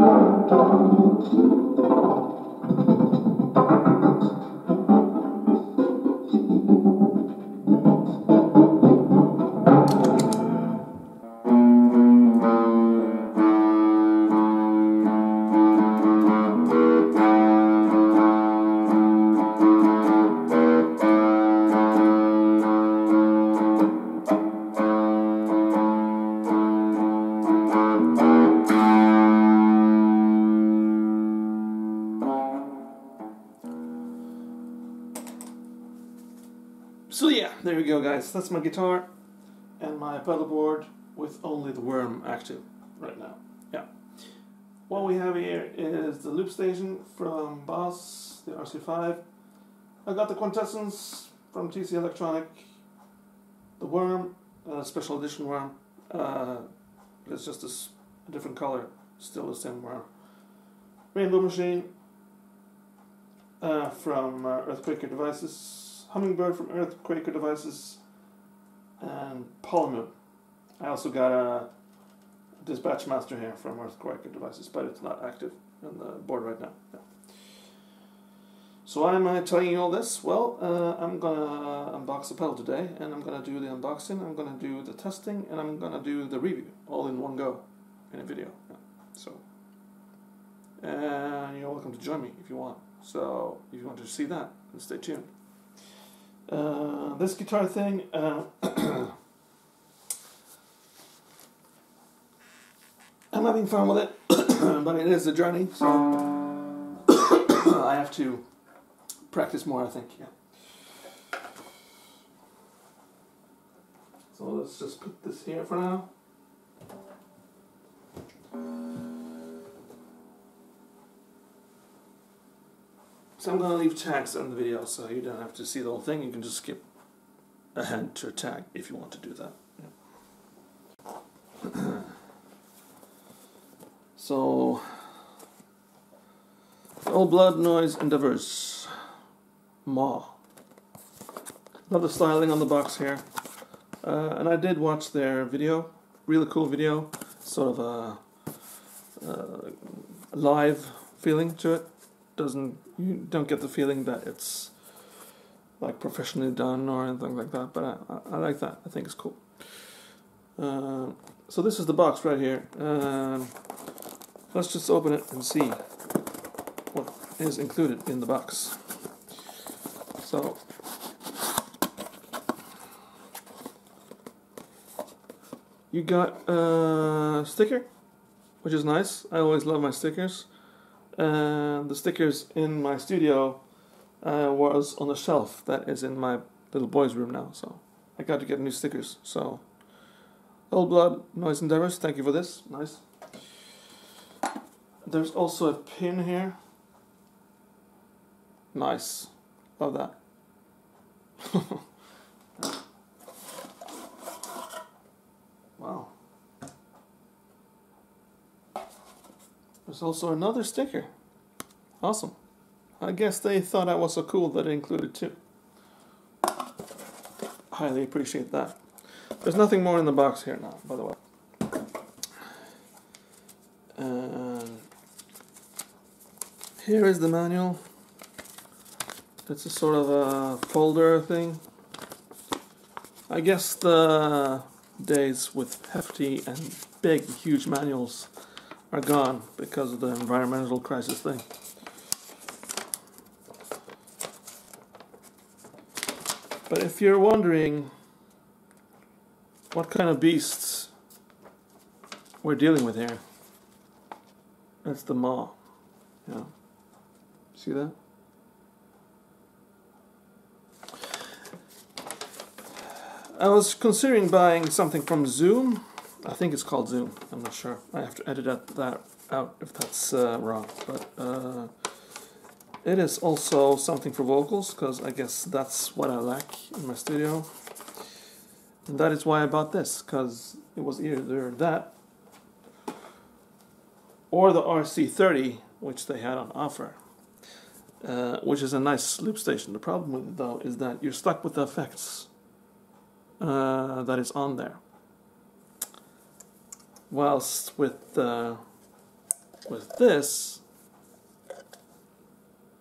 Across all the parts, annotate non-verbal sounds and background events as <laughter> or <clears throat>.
本当に君 So yeah, there we go, guys. That's my guitar and my pedal board with only the worm active right now. Yeah. What we have here is the loop station from Boss, the RC5. I got the Quintessence from TC Electronic, the worm, a special edition worm. Uh, it's just a different color, still the same worm. Rainbow Machine uh, from uh, Earthquaker Devices, Hummingbird from Earthquaker Devices, and Polymoon. I also got a Dispatch Master here from Earthquaker Devices, but it's not active on the board right now. No. So why am I telling you all this? Well, uh, I'm gonna unbox the pedal today, and I'm gonna do the unboxing, I'm gonna do the testing, and I'm gonna do the review all in one go in a video. Yeah. So, and you're welcome to join me if you want. So, if you want to see that, then stay tuned. Uh, this guitar thing, uh, <coughs> I'm having fun with it, <coughs> but it is a journey, so <coughs> I have to practice more, I think. Yeah. So let's just put this here for now. So I'm gonna leave tags on the video, so you don't have to see the whole thing. You can just skip ahead to a tag if you want to do that. Yeah. <clears throat> so, Old Blood Noise and Endeavors, MAW. Love the styling on the box here, uh, and I did watch their video. Really cool video, sort of a, a live feeling to it doesn't you don't get the feeling that it's like professionally done or anything like that but I, I, like that. I think it's cool. Uh, so this is the box right here. Um, let's just open it and see what is included in the box. So you got a sticker which is nice. I always love my stickers and the stickers in my studio uh, was on a shelf that is in my little boy's room now. So I got to get new stickers. So Old Blood Noise Endeavors, thank you for this. Nice. There's also a pin here. Nice. Love that. <laughs> There's also another sticker. Awesome. I guess they thought I was so cool that it included two. Highly appreciate that. There's nothing more in the box here now, by the way. And here is the manual. It's a sort of a folder thing. I guess the days with hefty and big, huge manuals are gone because of the environmental crisis thing. But if you're wondering what kind of beasts we're dealing with here, that's the maw. Yeah. See that? I was considering buying something from Zoom. I think it's called Zoom. I'm not sure. I have to edit that, that out if that's uh, wrong. But uh, it is also something for vocals because I guess that's what I lack in my studio. And that is why I bought this because it was either that or the RC30, which they had on offer, uh, which is a nice loop station. The problem with it though is that you're stuck with the effects uh, that is on there. Whilst with the with this,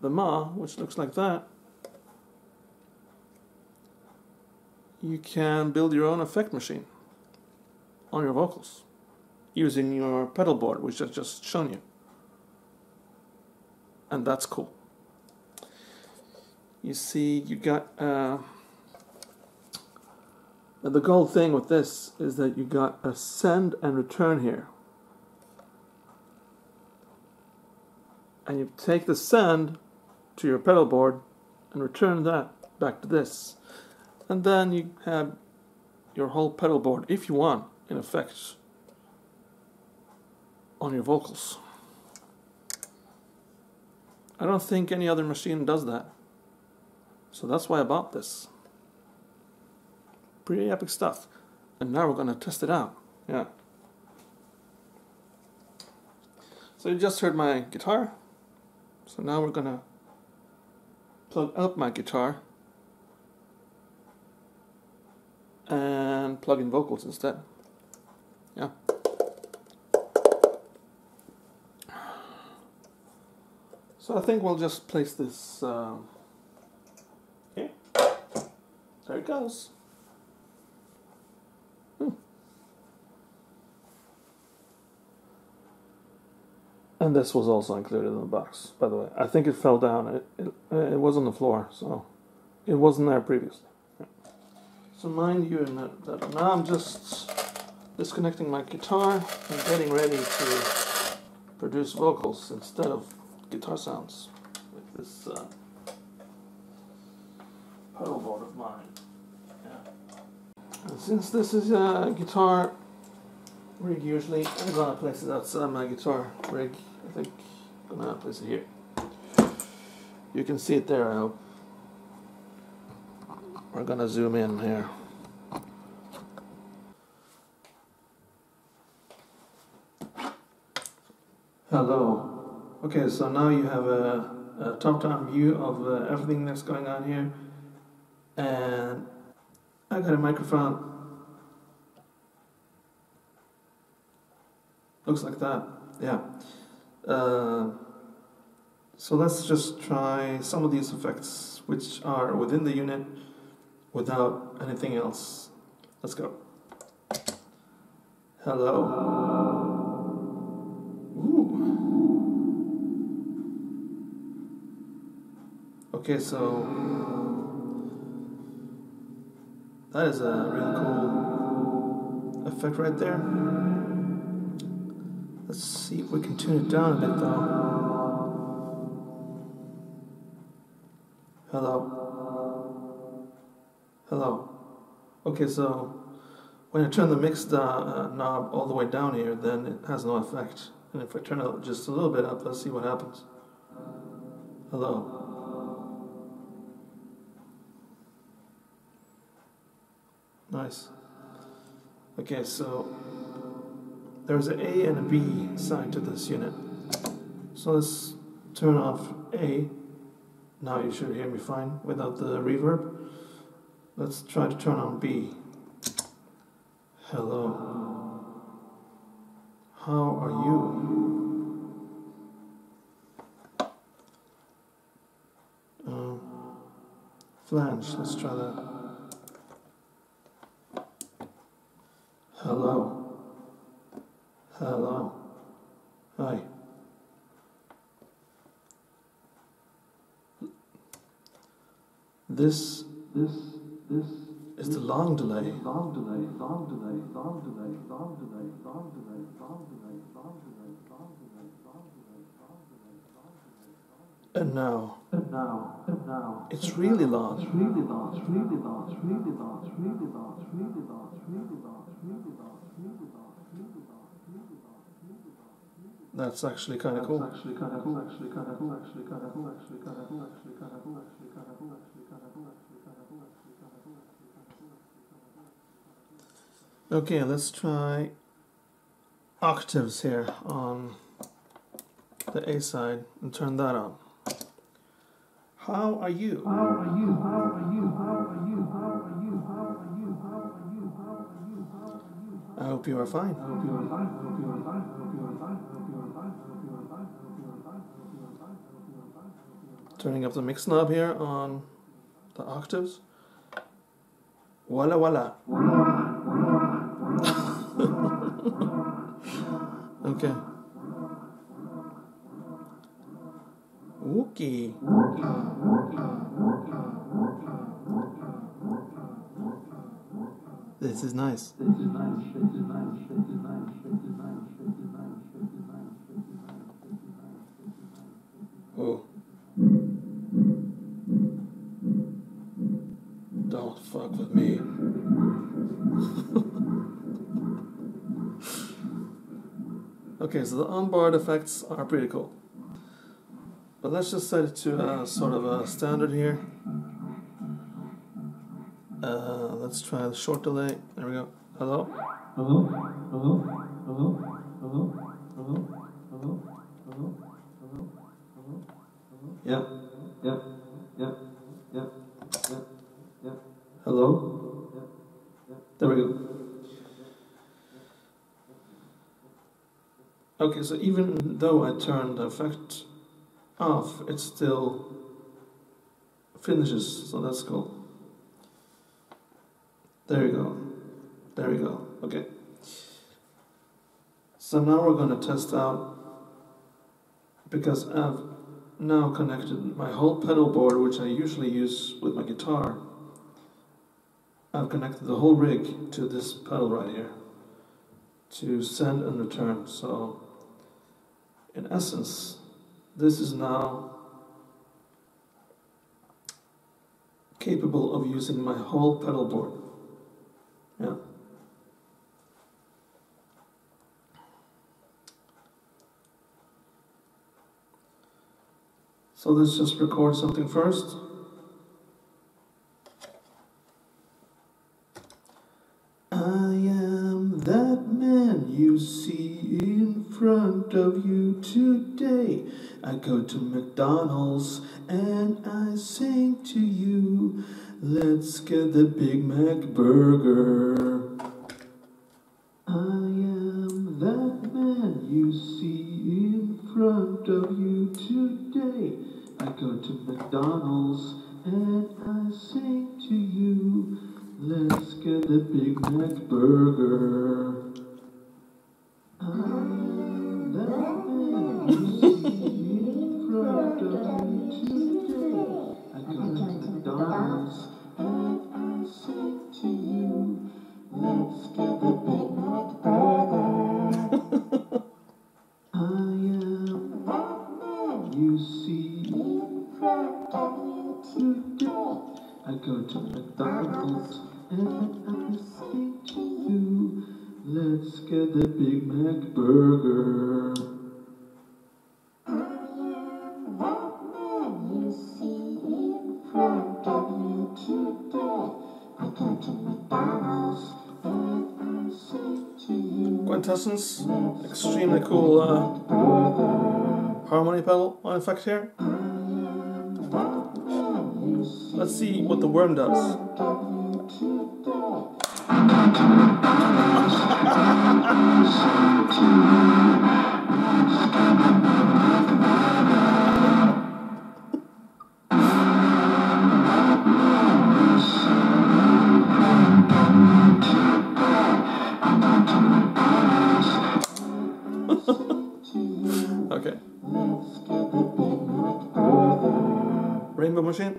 the MAW, which looks like that, you can build your own effect machine on your vocals using your pedal board, which I've just shown you. And that's cool. You see, you got uh, the gold thing with this is that you got a send and return here. And you take the send to your pedal board and return that back to this. And then you have your whole pedal board, if you want, in effect, on your vocals. I don't think any other machine does that. So that's why I bought this. Pretty epic stuff. And now we're to test it out. Yeah. So you just heard my guitar. So now we're to plug up my guitar and plug in vocals instead. Yeah. So I think we'll just place this uh, here. There it goes. And this was also included in the box, by the way. I think it fell down. It, it, it was on the floor, so it wasn't there previously. So mind you, that, that now I'm just disconnecting my guitar and getting ready to produce vocals instead of guitar sounds with this uh, pedal board of mine. Yeah. And since this is a guitar rig usually, I'm gonna place it outside my guitar rig. I think I'm gonna place it here. You can see it there, I hope. We're gonna zoom in here. Hello. Okay, so now you have a, a top-down view of uh, everything that's going on here. And I got a microphone. Looks like that, yeah. Uh, so let's just try some of these effects which are within the unit without anything else. Let's go. Hello. Okay, so that is a really cool effect right there. Let's see if we can tune it down a bit though. Hello. Hello. Okay, so when I turn the mix uh, knob all the way down here, then it has no effect. And if I turn it just a little bit up, let's see what happens. Hello. Nice. Okay, so there's an A and a B side to this unit. So let's turn off A. Now you should hear me fine without the reverb. Let's try to turn on B. Hello. How are you? Um, flange, let's try that. Hello. Hi. This this this is the long delay. Long delay, long delay, long delay, long delay, long delay, long delay, long delay, long delay, long delay, long delay. And now. And now. And now. It's really long. It's really long. It's really long. It's really long. It's really long. It's really long. It's really long. That's actually kind of cool. Actually kind of cool. Actually kind of cool. Actually kind of cool. Actually kind of cool. Actually kind of cool. Actually kind of cool. Actually kind of cool. Okay, let's try octaves here on the A side and turn that on. How are you? How are you? How are you? How are you? How are you? How are you? How are you? How are you? I hope you are fine. I hope you are fine. I hope you are fine. I hope you are fine. I hope you are fine. I hope you are fine. I hope you are fine. I hope you are fine. I hope you are fine. Turning up the mix knob here on the octaves. Voila, voila. Walla. <laughs> okay. Wookie. This is nice. Oh. Don't fuck with me. Okay, so the onboard effects are pretty cool. But let's just set it to a sort of a standard here. Uh, let's try the short delay. There we go. Hello? Hello? Hello? Hello? Hello? Hello? Hello? Hello? Hello? Hello? Yep. Yep. Yep. Yep. Yep. Yep. Hello? There we go. Okay, so even though I turned the effect off, it still finishes, so that's cool. There we go. There we go. Okay. So now we're going to test out because I've now connected my whole pedal board, which I usually use with my guitar. I've connected the whole rig to this pedal right here to send and return. So, in essence, this is now capable of using my whole pedal board. Yeah. So let's just record something first. I am that man you see front of you today. I go to McDonald's and I sing to you, let's get the Big Mac burger. I am that man you see in front of you today. I go to McDonald's and I sing to you, let's get the Big Mac burger. Extremely cool uh, harmony pedal on effect here. Let's see what the worm does. <laughs> Machine.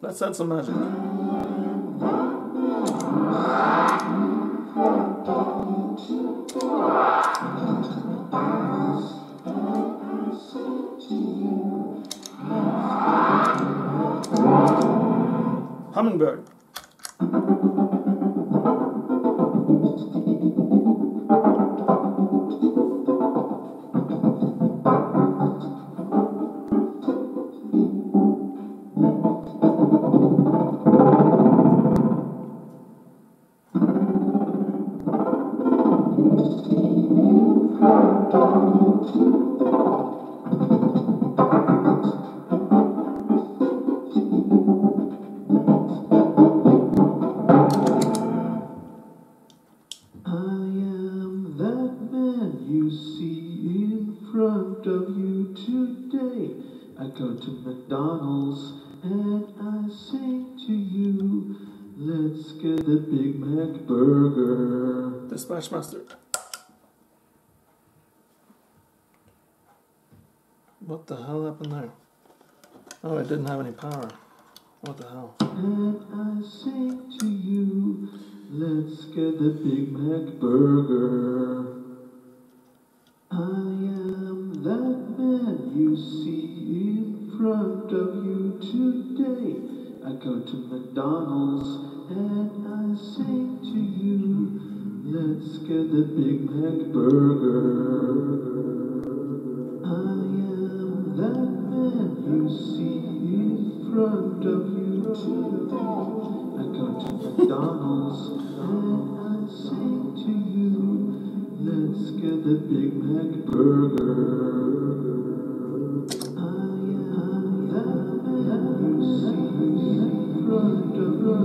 Let's add some magic. Nürnberg. Dispatch What the hell happened there? Oh, it didn't have any power. What the hell? And I say to you, let's get the Big Mac burger. I am that man you see in front of you today. I go to McDonald's and I say to you, let's get the Big Mac burger. I am that man you see in front of you. I go to McDonald's and I say to you, let's get the Big Mac burger. I am that man you see in front of you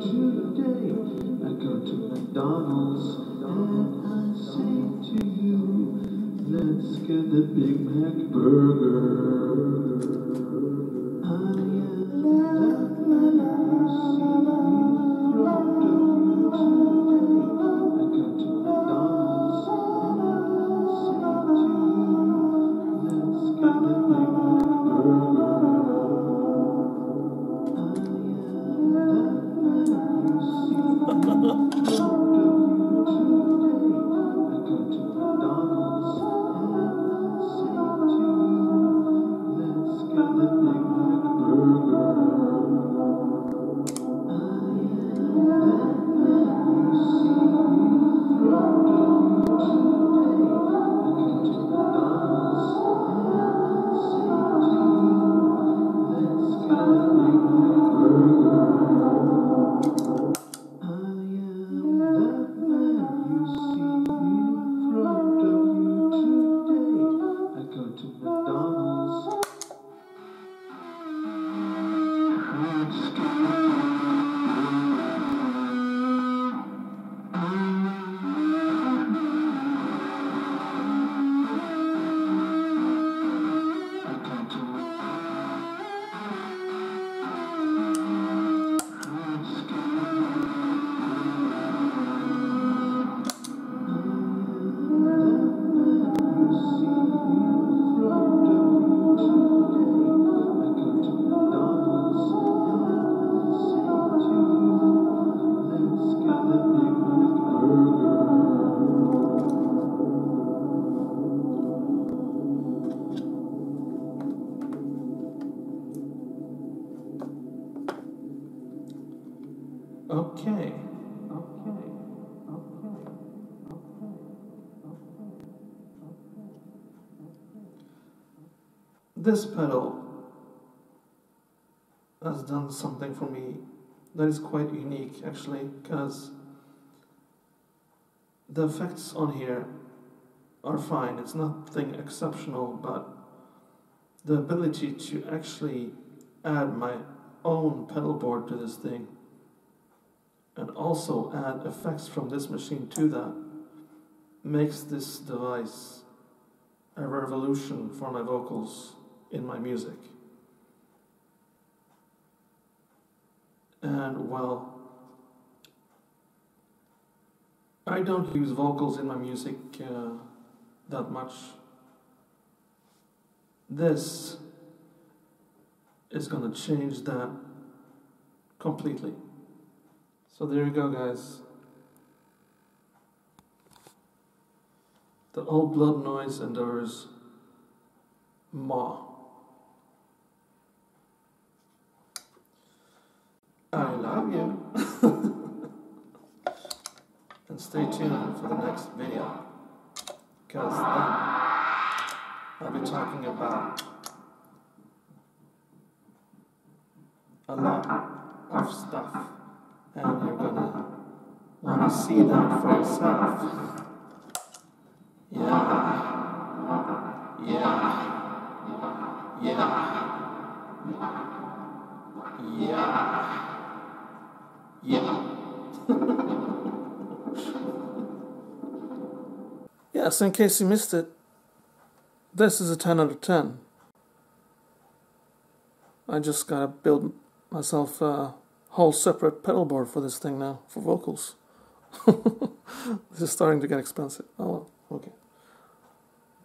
today. I go to McDonald's and I say to you, let's get the Big Mac burger. I Okay. Okay. Okay. Okay. This pedal has done something for me that is quite unique actually because the effects on here are fine it's nothing exceptional but the ability to actually add my own pedal board to this thing and also add effects from this machine to that makes this device a revolution for my vocals in my music. And well, I don't use vocals in my music uh, that much. This is going to change that completely. So there you go, guys. The old blood noise endeavors MAW. I love you. <laughs> and stay tuned for the next video. Because then I'll be talking about a lot of stuff. And you're gonna wanna see that for yourself. Yeah. Yeah. Yeah. Yeah. Yeah. <laughs> yes, in case you missed it, this is a 10 out of 10. I just gotta build myself a whole separate pedal board for this thing now, for vocals. <laughs> this is starting to get expensive. Oh okay.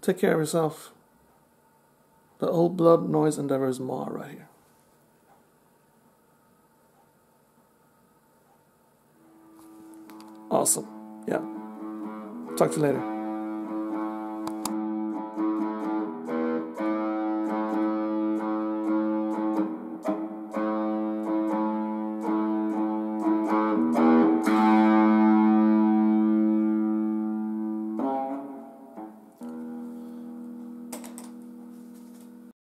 Take care of yourself. The old blood noise endeavors MAW right here. Awesome. Yeah. Talk to you later.